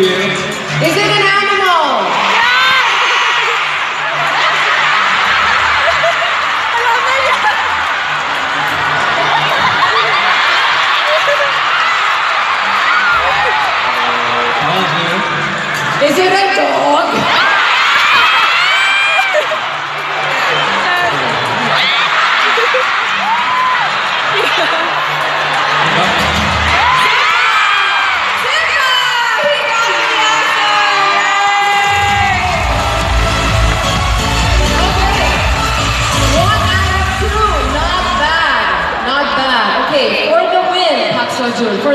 Is it an animal? Yes. Is it a dog? for the